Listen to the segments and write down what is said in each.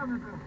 Республики.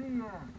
Fría.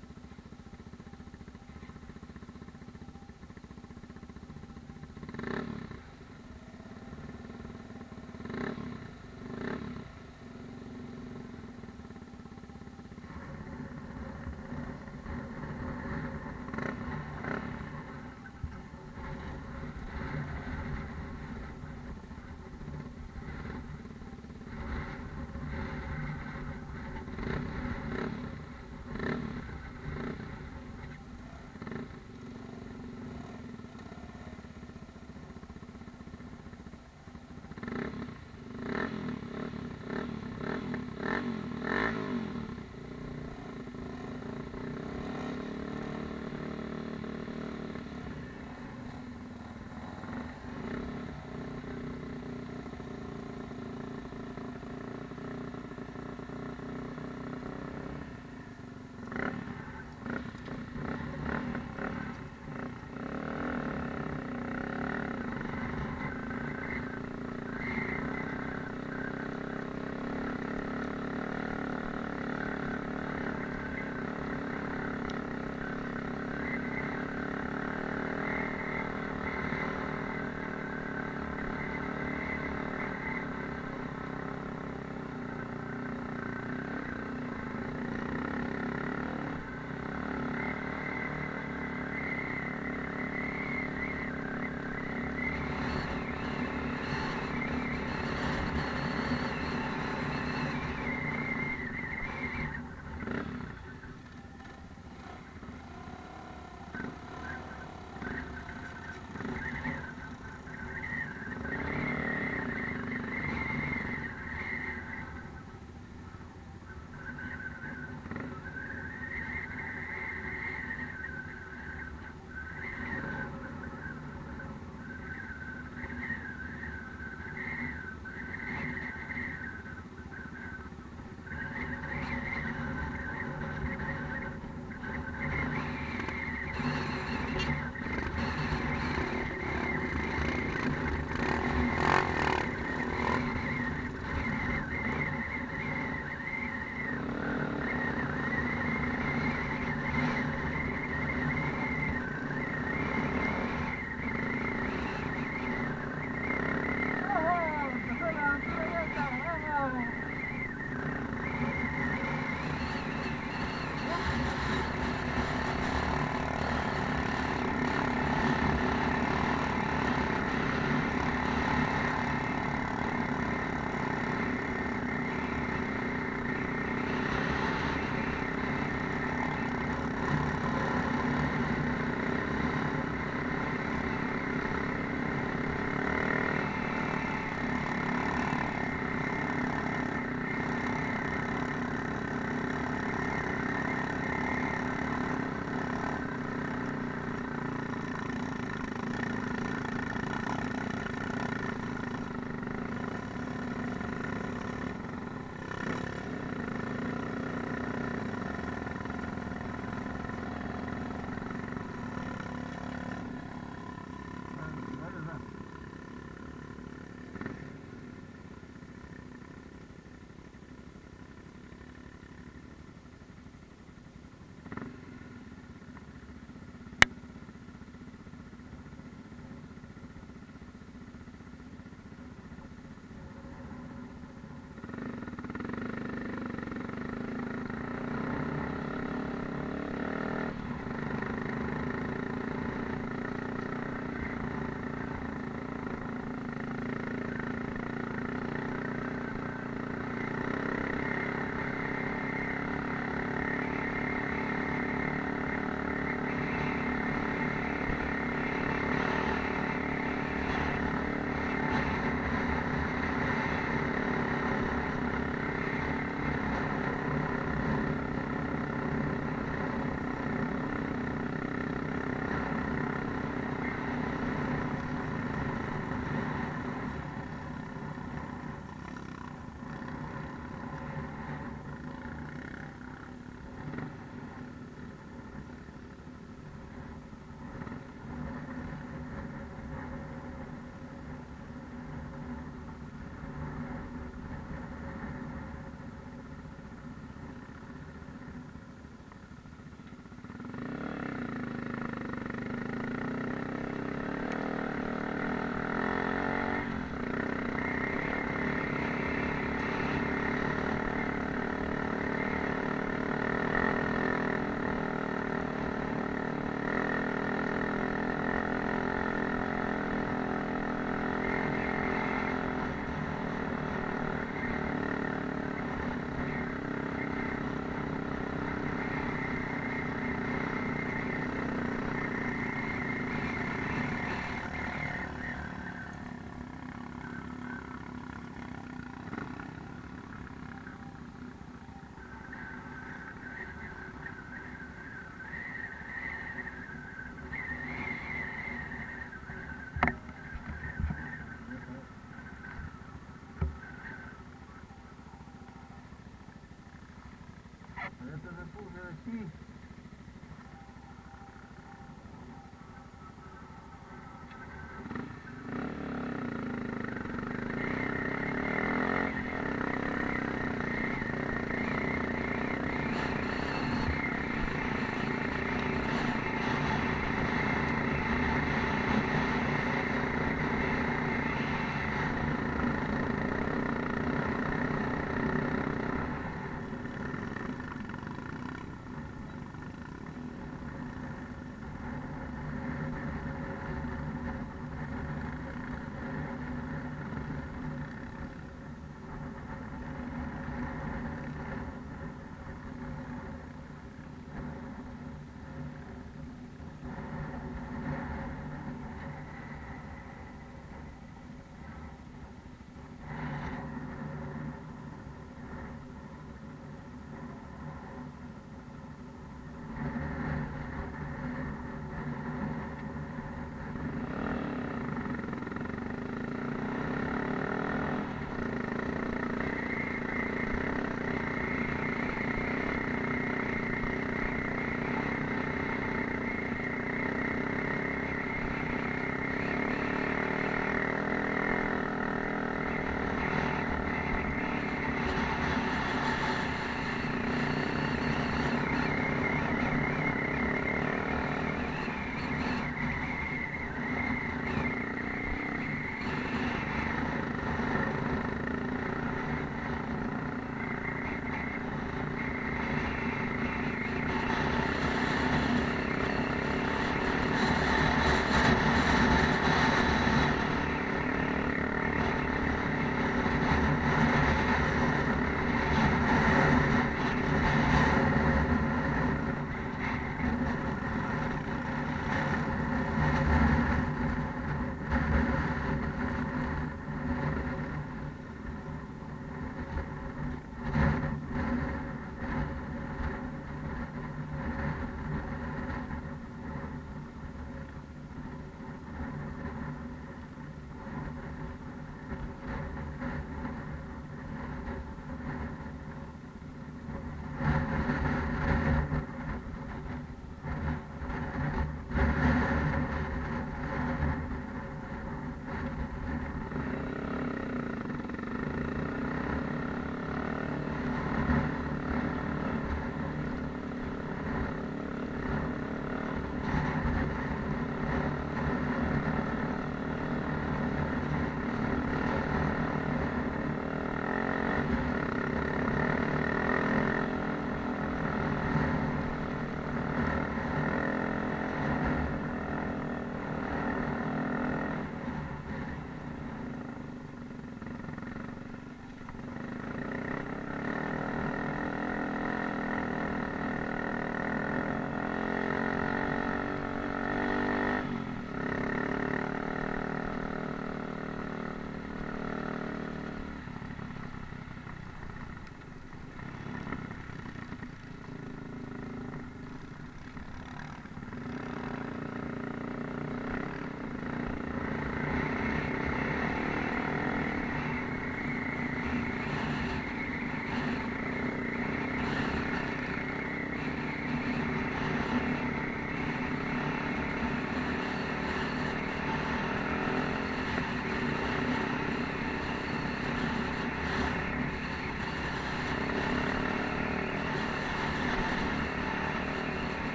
嗯。